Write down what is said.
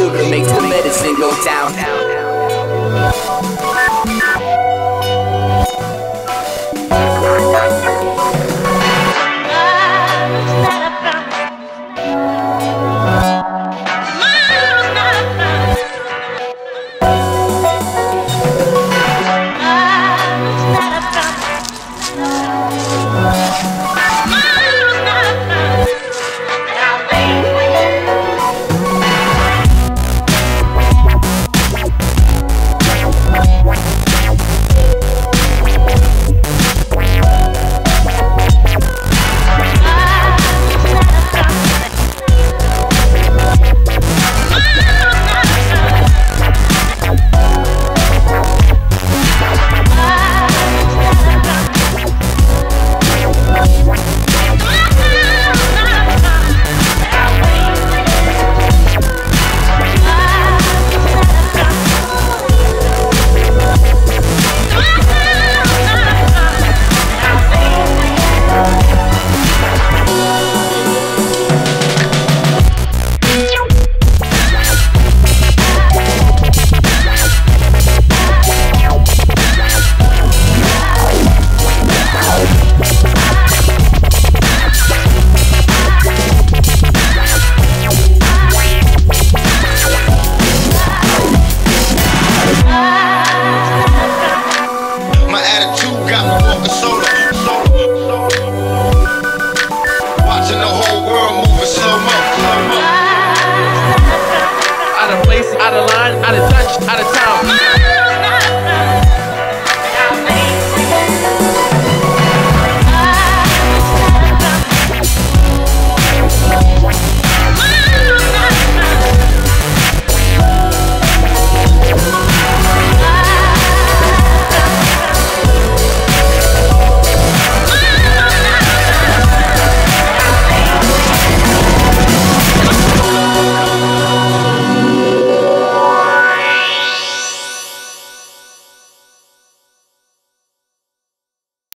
Sugar makes the medicine go down. Out of town.